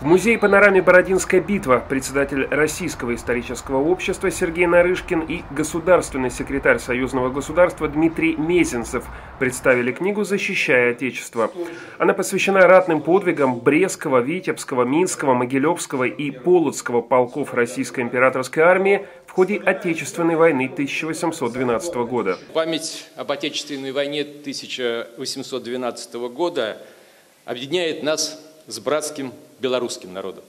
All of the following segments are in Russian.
В музее панораме «Бородинская битва» председатель Российского исторического общества Сергей Нарышкин и государственный секретарь Союзного государства Дмитрий Мезенцев представили книгу «Защищая Отечество». Она посвящена ратным подвигам Брестского, Витебского, Минского, Могилевского и Полоцкого полков Российской императорской армии в ходе Отечественной войны 1812 года. Память об Отечественной войне 1812 года объединяет нас с братским белорусским народом.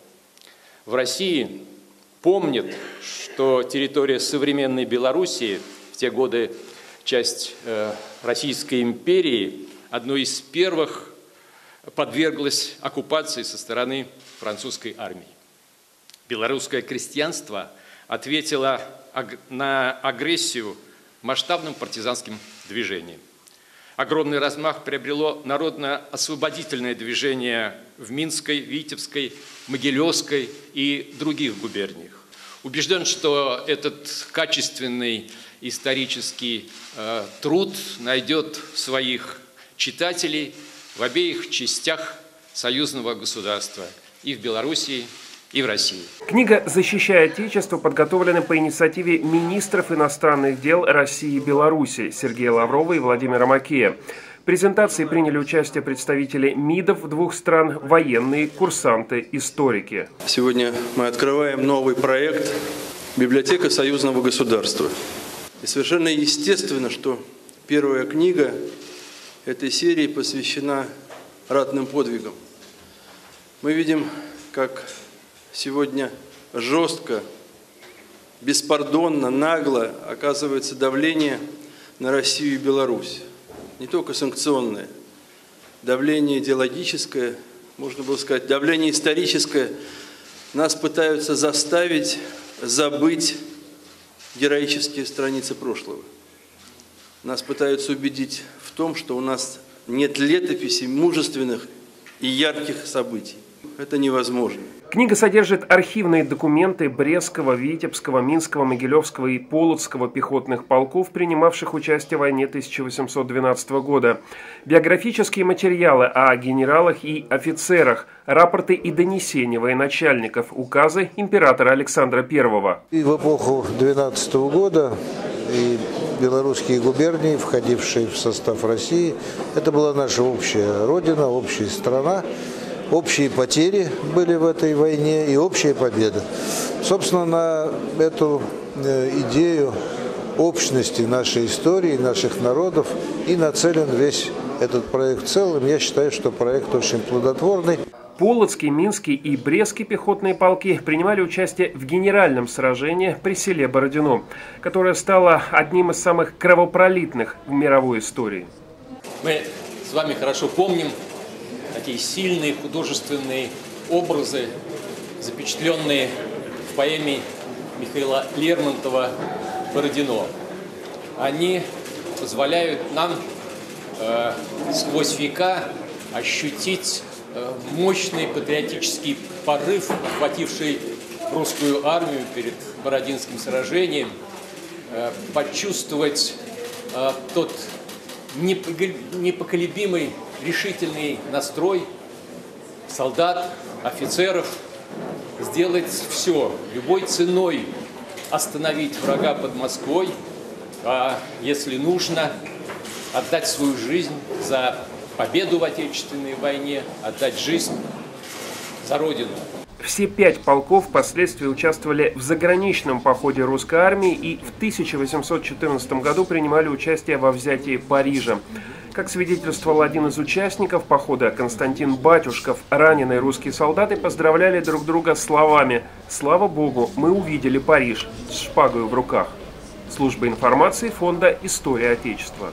В России помнят, что территория современной Белоруссии в те годы часть э, Российской империи одной из первых подверглась оккупации со стороны французской армии. Белорусское крестьянство ответило на агрессию масштабным партизанским движением. Огромный размах приобрело народно-освободительное движение в Минской, Витебской, Могилевской и других губерниях. Убежден, что этот качественный исторический э, труд найдет своих читателей в обеих частях союзного государства и в Белоруссии, и в России. Книга «Защищая Отечество» подготовлена по инициативе министров иностранных дел России и Беларуси Сергея Лаврова и Владимира Макея. В презентации приняли участие представители МИДов двух стран, военные, курсанты, историки. Сегодня мы открываем новый проект «Библиотека союзного государства». И совершенно естественно, что первая книга этой серии посвящена ратным подвигам. Мы видим, как сегодня жестко, беспардонно, нагло оказывается давление на Россию и Беларусь. Не только санкционное, давление идеологическое, можно было сказать, давление историческое. Нас пытаются заставить забыть героические страницы прошлого. Нас пытаются убедить в том, что у нас нет летописей мужественных и ярких событий. Это невозможно. Книга содержит архивные документы Брестского, Витебского, Минского, Могилевского и Полоцкого пехотных полков, принимавших участие в войне 1812 года, биографические материалы о генералах и офицерах, рапорты и донесения военачальников, указы императора Александра I. И в эпоху 12 года и белорусские губернии, входившие в состав России, это была наша общая родина, общая страна общие потери были в этой войне и общая победа. Собственно, на эту э, идею общности нашей истории, наших народов и нацелен весь этот проект целым. Я считаю, что проект очень плодотворный. Полоцкий, Минский и Брестский пехотные полки принимали участие в генеральном сражении при селе Бородино, которое стало одним из самых кровопролитных в мировой истории. Мы с вами хорошо помним такие сильные художественные образы, запечатленные в поэме Михаила Лермонтова «Бородино». Они позволяют нам э, сквозь века ощутить э, мощный патриотический порыв, охвативший русскую армию перед Бородинским сражением, э, почувствовать э, тот непоколебимый решительный настрой солдат, офицеров сделать все, любой ценой остановить врага под Москвой, а если нужно, отдать свою жизнь за победу в Отечественной войне, отдать жизнь за Родину. Все пять полков впоследствии участвовали в заграничном походе русской армии и в 1814 году принимали участие во взятии Парижа. Как свидетельствовал один из участников похода, Константин Батюшков, раненые русские солдаты поздравляли друг друга словами «Слава Богу, мы увидели Париж» с шпагой в руках. Служба информации фонда «История Отечества».